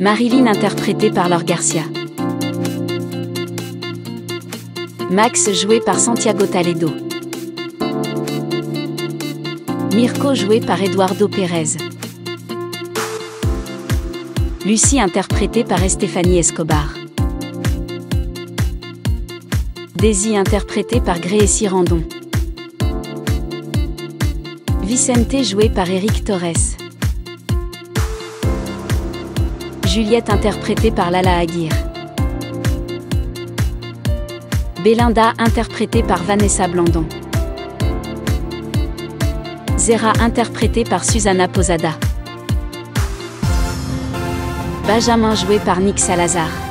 Marilyn interprétée par Laure Garcia. Max joué par Santiago Taledo. Mirko joué par Eduardo Pérez. Lucie interprétée par Estéphanie Escobar. Daisy interprétée par Grécy Randon. Vicente joué par Eric Torres. Juliette interprétée par Lala Aguirre. Belinda interprétée par Vanessa Blandon. Zera interprétée par Susanna Posada. Benjamin joué par Nick Salazar.